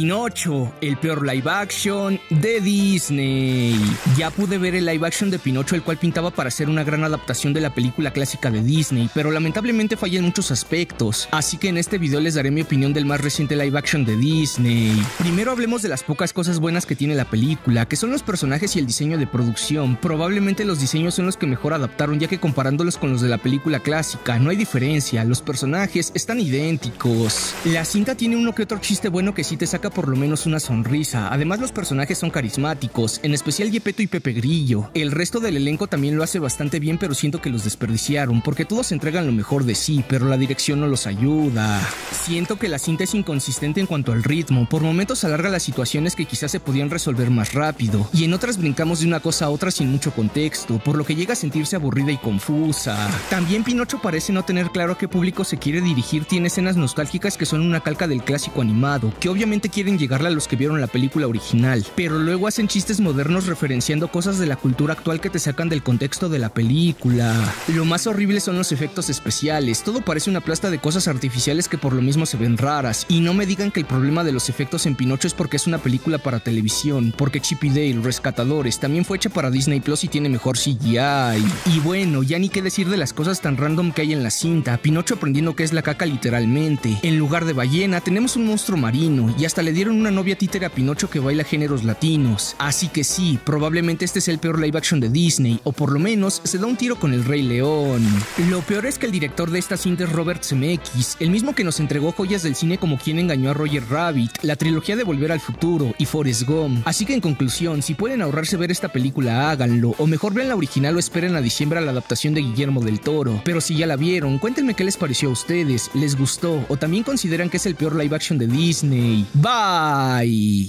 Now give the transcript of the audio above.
Pinocho, el peor live action de Disney. Ya pude ver el live action de Pinocho, el cual pintaba para ser una gran adaptación de la película clásica de Disney, pero lamentablemente falla en muchos aspectos. Así que en este video les daré mi opinión del más reciente live action de Disney. Primero hablemos de las pocas cosas buenas que tiene la película, que son los personajes y el diseño de producción. Probablemente los diseños son los que mejor adaptaron, ya que comparándolos con los de la película clásica, no hay diferencia, los personajes están idénticos. La cinta tiene uno que otro chiste bueno que sí te saca por lo menos una sonrisa. Además los personajes son carismáticos, en especial Yepeto y Pepe Grillo. El resto del elenco también lo hace bastante bien, pero siento que los desperdiciaron, porque todos entregan lo mejor de sí, pero la dirección no los ayuda. Siento que la cinta es inconsistente en cuanto al ritmo, por momentos alarga las situaciones que quizás se podían resolver más rápido, y en otras brincamos de una cosa a otra sin mucho contexto, por lo que llega a sentirse aburrida y confusa. También Pinocho parece no tener claro a qué público se quiere dirigir, tiene escenas nostálgicas que son una calca del clásico animado, que obviamente quieren llegarle a los que vieron la película original, pero luego hacen chistes modernos referenciando cosas de la cultura actual que te sacan del contexto de la película. Lo más horrible son los efectos especiales, todo parece una plasta de cosas artificiales que por lo mismo se ven raras, y no me digan que el problema de los efectos en Pinocho es porque es una película para televisión, porque Chip y Dale, Rescatadores, también fue hecha para Disney Plus y tiene mejor CGI. Y bueno, ya ni qué decir de las cosas tan random que hay en la cinta, Pinocho aprendiendo que es la caca literalmente. En lugar de ballena tenemos un monstruo marino y hasta le dieron una novia títere a Pinocho que baila géneros latinos. Así que sí, probablemente este es el peor live action de Disney, o por lo menos se da un tiro con el Rey León. Lo peor es que el director de esta cinta es Robert Zemeckis, el mismo que nos entregó joyas del cine como quien engañó a Roger Rabbit, la trilogía de Volver al Futuro y Forrest Gump. Así que en conclusión, si pueden ahorrarse ver esta película, háganlo, o mejor vean la original o esperen a diciembre a la adaptación de Guillermo del Toro. Pero si ya la vieron, cuéntenme qué les pareció a ustedes, les gustó, o también consideran que es el peor live action de Disney. Bye.